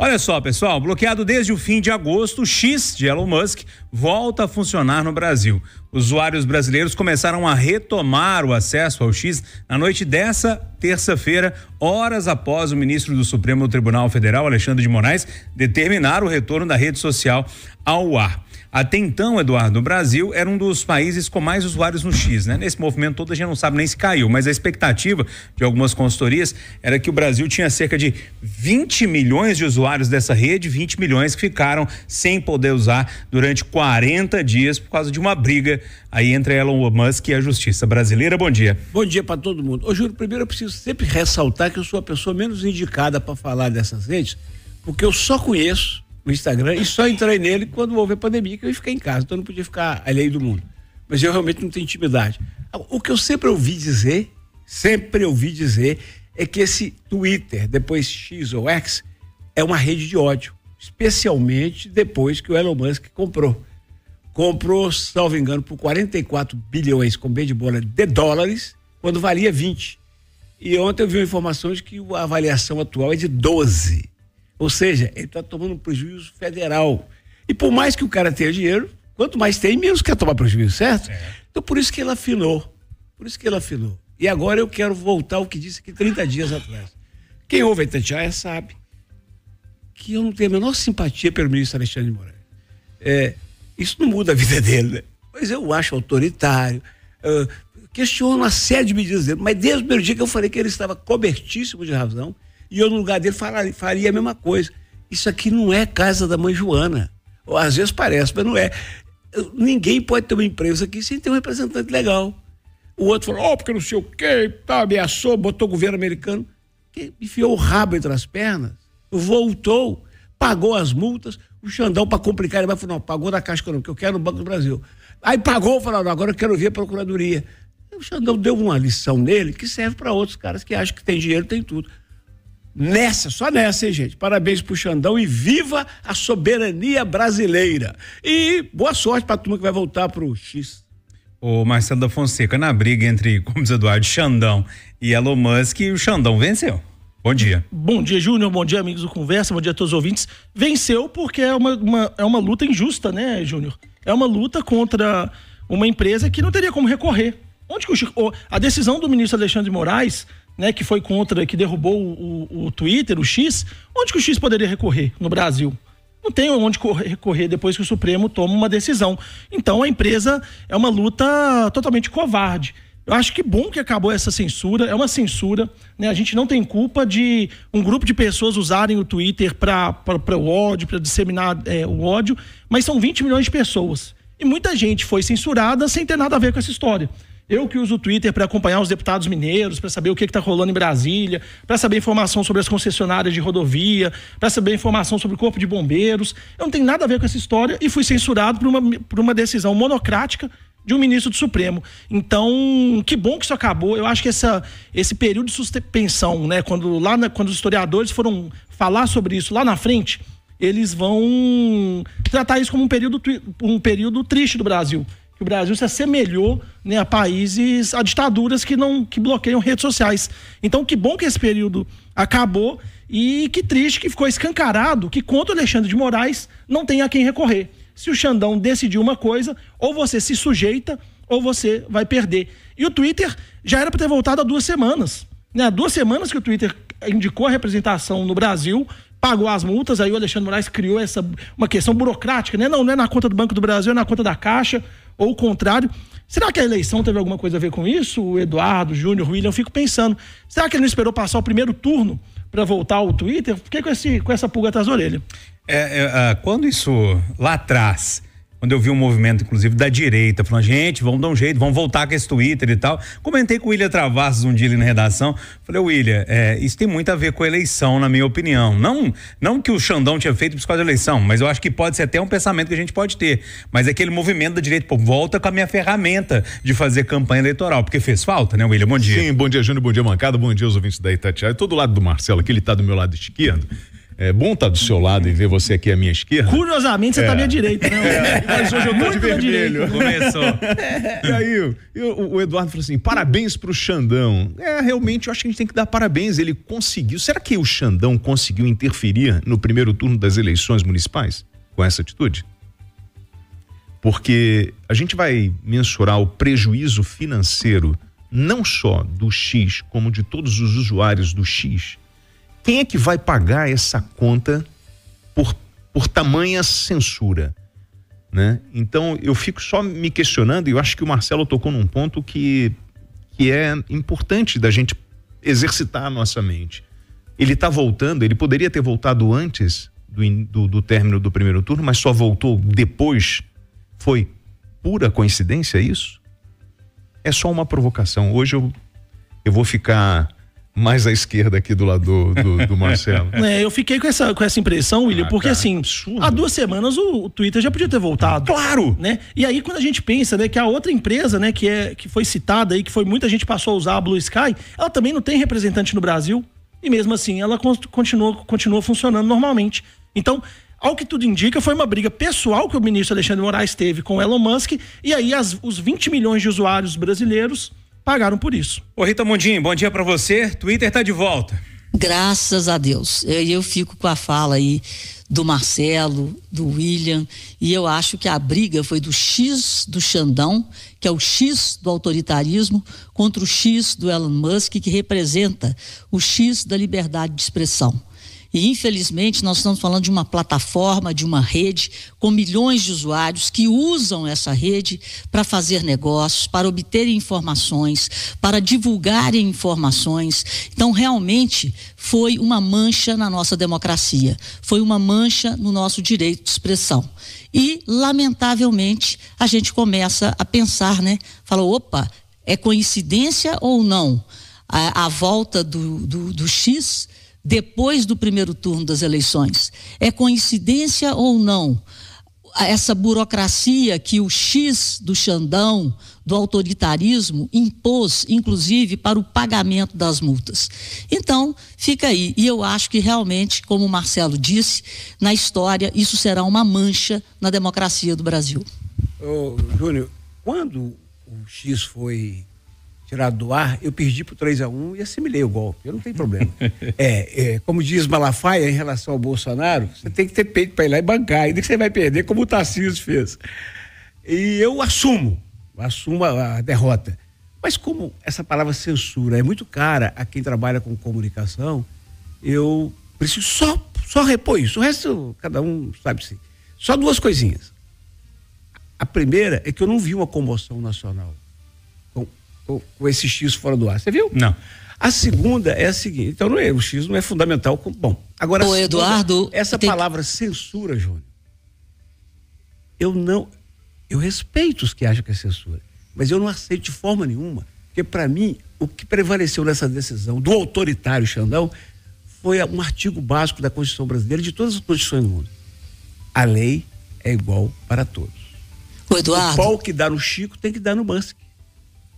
Olha só, pessoal, bloqueado desde o fim de agosto, o X de Elon Musk volta a funcionar no Brasil. Usuários brasileiros começaram a retomar o acesso ao X na noite dessa terça-feira, horas após o ministro do Supremo Tribunal Federal, Alexandre de Moraes, determinar o retorno da rede social ao ar. Até então, Eduardo, o Brasil era um dos países com mais usuários no X, né? Nesse movimento todo a gente não sabe nem se caiu, mas a expectativa de algumas consultorias era que o Brasil tinha cerca de 20 milhões de usuários dessa rede, 20 milhões que ficaram sem poder usar durante 40 dias por causa de uma briga aí entre Elon Musk e a justiça brasileira. Bom dia. Bom dia para todo mundo. Ô, Júlio, primeiro eu preciso sempre ressaltar que eu sou a pessoa menos indicada para falar dessas redes, porque eu só conheço o Instagram e só entrei nele quando houve a pandemia, que eu ia ficar em casa, então eu não podia ficar alheio do mundo. Mas eu realmente não tenho intimidade. O que eu sempre ouvi dizer, sempre ouvi dizer, é que esse Twitter, depois X ou X, é uma rede de ódio. Especialmente depois que o Elon Musk comprou. Comprou, salvo engano, por 44 bilhões com B de bola de dólares, quando valia 20. E ontem eu vi uma informação de que a avaliação atual é de 12. Ou seja, ele está tomando um prejuízo federal. E por mais que o cara tenha dinheiro, quanto mais tem, menos quer tomar prejuízo, certo? É. Então por isso que ele afinou. Por isso que ele afinou. E agora eu quero voltar ao que disse aqui 30 dias atrás. Quem ouve a Itatiaia sabe que eu não tenho a menor simpatia pelo ministro Alexandre de Moraes. É, isso não muda a vida dele, né? Mas eu acho autoritário, uh, questiono uma série de medidas dele, mas desde o primeiro dia que eu falei que ele estava cobertíssimo de razão, e eu, no lugar dele, faria, faria a mesma coisa. Isso aqui não é casa da mãe Joana. Ou às vezes parece, mas não é. Ninguém pode ter uma empresa aqui sem ter um representante legal. O outro falou, oh, porque não sei o quê, tá, ameaçou, botou o governo americano. Enfiou o rabo entre as pernas, voltou, pagou as multas. O Xandão, para complicar, ele vai não, pagou da Caixa Econômica, eu quero no Banco do Brasil. Aí pagou, falou, não, agora eu quero ver a Procuradoria. O Xandão deu uma lição nele que serve para outros caras que acham que tem dinheiro, tem tudo. Nessa, só nessa, hein, gente? Parabéns pro Xandão e viva a soberania brasileira. E boa sorte pra turma que vai voltar pro X. O Marcelo da Fonseca, na briga entre, como diz Eduardo, Xandão e Elon Musk, o Xandão venceu. Bom dia. Bom dia, Júnior. Bom dia, amigos do Conversa. Bom dia a todos os ouvintes. Venceu porque é uma, uma é uma luta injusta, né, Júnior? É uma luta contra uma empresa que não teria como recorrer. Onde que o, a decisão do ministro Alexandre de Moraes né, que foi contra, que derrubou o, o Twitter, o X, onde que o X poderia recorrer no Brasil? Não tem onde recorrer depois que o Supremo toma uma decisão. Então a empresa é uma luta totalmente covarde. Eu acho que bom que acabou essa censura, é uma censura, né? A gente não tem culpa de um grupo de pessoas usarem o Twitter para o ódio, para disseminar é, o ódio, mas são 20 milhões de pessoas. E muita gente foi censurada sem ter nada a ver com essa história. Eu que uso o Twitter para acompanhar os deputados mineiros, para saber o que está rolando em Brasília, para saber informação sobre as concessionárias de rodovia, para saber informação sobre o Corpo de Bombeiros. Eu não tenho nada a ver com essa história e fui censurado por uma, por uma decisão monocrática de um ministro do Supremo. Então, que bom que isso acabou. Eu acho que essa, esse período de suspensão, né, quando, lá na, quando os historiadores foram falar sobre isso lá na frente, eles vão tratar isso como um período, um período triste do Brasil que o Brasil se assemelhou né, a países, a ditaduras que não que bloqueiam redes sociais. Então, que bom que esse período acabou e que triste que ficou escancarado que contra o Alexandre de Moraes não tem a quem recorrer. Se o Xandão decidiu uma coisa, ou você se sujeita ou você vai perder. E o Twitter já era para ter voltado há duas semanas. Né? Há duas semanas que o Twitter indicou a representação no Brasil, pagou as multas, aí o Alexandre Moraes criou essa uma questão burocrática, né? Não, não é na conta do Banco do Brasil, é na conta da Caixa ou o contrário. Será que a eleição teve alguma coisa a ver com isso? O Eduardo, o Júnior, o William, eu fico pensando. Será que ele não esperou passar o primeiro turno para voltar ao Twitter? Por que com, esse, com essa pulga atrás da orelha? É, é, quando isso lá atrás quando eu vi um movimento, inclusive, da direita, falando, gente, vamos dar um jeito, vamos voltar com esse Twitter e tal. Comentei com o William Travassos um dia ali na redação. Falei, William, é, isso tem muito a ver com a eleição, na minha opinião. Não, não que o Xandão tinha feito por causa da eleição, mas eu acho que pode ser até um pensamento que a gente pode ter. Mas é aquele movimento da direita, pô, volta com a minha ferramenta de fazer campanha eleitoral, porque fez falta, né, William? Bom dia. Sim, bom dia, Júnior, bom dia, Mancada, bom dia aos ouvintes da Itatiaia. Todo lado do Marcelo, aqui ele tá do meu lado esquerdo. É bom estar do seu lado e ver você aqui à minha esquerda. Curiosamente, você está à minha direita, né? É, mas hoje eu tô de Muito vermelho. Começou. E aí, eu- o Eduardo falou assim: parabéns pro Xandão. É, realmente, eu acho que a gente tem que dar parabéns. Ele conseguiu. Será que o Xandão conseguiu interferir no primeiro turno das eleições municipais com essa atitude? Porque a gente vai mensurar o prejuízo financeiro não só do X, como de todos os usuários do X. Quem é que vai pagar essa conta por, por tamanha censura? né? Então eu fico só me questionando e eu acho que o Marcelo tocou num ponto que, que é importante da gente exercitar a nossa mente. Ele está voltando, ele poderia ter voltado antes do, do, do término do primeiro turno, mas só voltou depois. Foi pura coincidência isso? É só uma provocação. Hoje eu, eu vou ficar mais à esquerda aqui do lado do, do, do Marcelo. É, eu fiquei com essa, com essa impressão, William, Ah, porque cara, assim, absurdo. há duas semanas o, o Twitter já podia ter voltado. Claro! Né? E aí, quando a gente pensa né, que a outra empresa né, que, é, que foi citada aí, que foi muita gente passou a usar a Blue Sky, ela também não tem representante no Brasil. E mesmo assim, ela con- continua, continua funcionando normalmente. Então, ao que tudo indica, foi uma briga pessoal que o ministro Alexandre Moraes teve com o Elon Musk. E aí, as- os 20 milhões de usuários brasileiros pagaram por isso. Ô Rita Mundim, bom dia pra você. Twitter tá de volta. Graças a Deus. Eu, eu fico com a fala aí do Marcelo, do William, e eu acho que a briga foi do X do Xandão, que é o X do autoritarismo, contra o X do Elon Musk, que representa o X da liberdade de expressão. E, infelizmente, nós estamos falando de uma plataforma, de uma rede com milhões de usuários que usam essa rede para fazer negócios, para obterem informações, para divulgarem informações. Então, realmente, foi uma mancha na nossa democracia, foi uma mancha no nosso direito de expressão. E, lamentavelmente, a gente começa a pensar, né? Fala, opa, é coincidência ou não? A, a volta do, do, do X depois do primeiro turno das eleições. É coincidência ou não? Essa burocracia que o X do Xandão, do autoritarismo, impôs, inclusive, para o pagamento das multas. Então, fica aí. E eu acho que realmente, como o Marcelo disse, na história, isso será uma mancha na democracia do Brasil. Ô, Júnior, quando o X foi tirado do ar, eu perdi pro 3x1 e assimilei o golpe. Eu não tenho problema. é, é, como diz Malafaia em relação ao Bolsonaro, você tem que ter peito para ir lá e bancar, ainda que você vai perder, como o Tarcísio fez. E eu assumo, assumo a, a derrota. Mas como essa palavra censura é muito cara a quem trabalha com comunicação, eu preciso só, só repor isso. O resto, cada um sabe sim. Só duas coisinhas. A primeira é que eu não vi uma comoção nacional com, com, esse X fora do ar. Você viu? Não. A segunda é a seguinte, então não é, o X não é fundamental. com- bom, agora Ô, segunda- Eduardo, essa tem- palavra censura, Júnior, eu não, eu respeito os que acham que é censura, mas eu não aceito de forma nenhuma, porque para mim o que prevaleceu nessa decisão do autoritário Xandão foi um artigo básico da Constituição brasileira e de todas as constituições do mundo. A lei é igual para todos. Ô, O Eduardo. pau que dá no Chico tem que dar no Musk.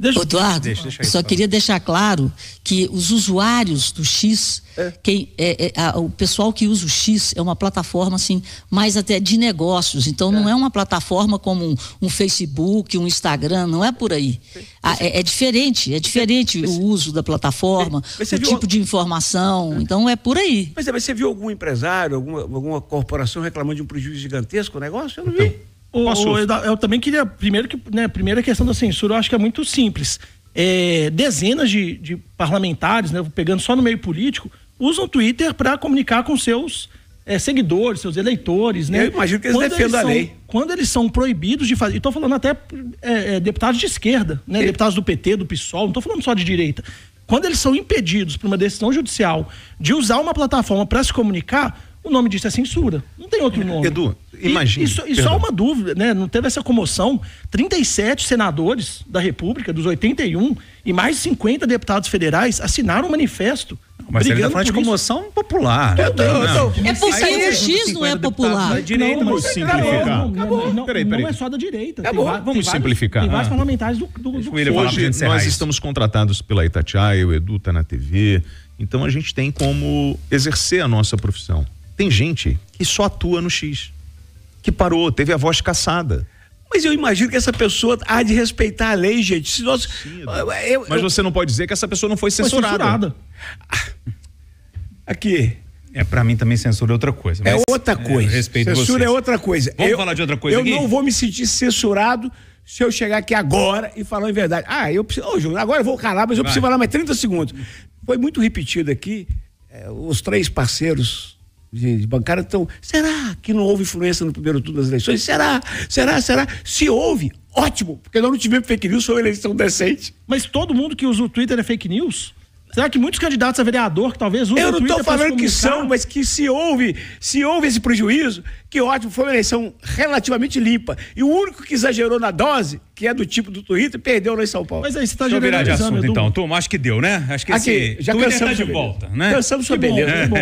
Deixa, Eduardo, Deixa, deixa aí, só queria deixar claro que os usuários do X, quem, é, é, a- o pessoal que usa o X é uma plataforma assim, mais até de negócios. Então não é uma plataforma como um, um Facebook, um Instagram, não é por aí. Ah, é, é diferente, é diferente o uso da plataforma, Mas o viu- tipo de informação. Então é por aí. Mas, mas você viu algum empresário, alguma, alguma corporação reclamando de um prejuízo gigantesco no negócio? Eu não vi. Posso- Eduardo, eu também queria, primeiro que, né, a primeira questão da censura, eu acho que é muito simples. É, dezenas de, de parlamentares, né, pegando só no meio político, usam o Twitter para comunicar com seus é, seguidores, seus eleitores, né? Eu imagino que eles Quando defendam a são- lei. Quando eles são proibidos de fazer, e estou falando até é, é, deputados de esquerda, né, deputados do PT, do PSOL, não estou falando só de direita. Quando eles são impedidos por uma decisão judicial de usar uma plataforma para se comunicar, o nome disso é censura. Não tem outro nome. Edu, E- imagine, E, só- e perdão. só uma dúvida, né? Não teve essa comoção. 37 senadores da República, dos 81, e mais de 50 deputados federais assinaram um manifesto. Mas ele tá brigando falando de por isso. comoção popular. Eu tô- eu tô- É porque Aí, o X não é 50 popular. da direita, Não, mas simplificar. Não, não, não, Peraí, não peraí. é só da direita. Acabou. Tem va- Vamos tem vários- simplificar. Tem vários Ah. parlamentares do, do, do Hoje nós isso. estamos contratados pela Itatiaia, o Edu tá na TV, então a gente tem como exercer a nossa profissão. Tem gente que só atua no X, que parou, teve a voz caçada. Mas eu imagino que essa pessoa há de respeitar a lei, gente. Se nós, eu, Mas você não pode dizer que essa pessoa não foi censurada. Foi censurada. Aqui. É, para mim também censura é outra coisa. É outra coisa. É, respeito censura vocês. é outra coisa. Vamos eu, falar de outra coisa Eu aqui? não vou me sentir censurado se eu chegar aqui agora e falar em verdade. Ah, eu preciso. Ô, Júnior, agora eu vou calar, mas eu Vai. preciso falar mais 30 segundos. Foi muito repetido aqui. É, os três parceiros de, de bancária estão. Será que não houve influência no primeiro turno das eleições? Será? Será? Será? Se houve, ótimo, porque nós não tivemos fake news, foi uma eleição decente. Mas todo mundo que usa o Twitter é fake news? Será que muitos candidatos a vereador que talvez usem Eu não estou falando que são, mas que se houve, se houve esse prejuízo, que ótimo, foi uma eleição relativamente limpa. E o único que exagerou na dose, que é do tipo do Twitter, perdeu lá em São Paulo. Mas aí você está generalizando. virar de assunto, então. Turma, acho que deu, né? Acho que Aqui, esse já Twitter tá de volta, né? Cansamos sua beleza. Bom.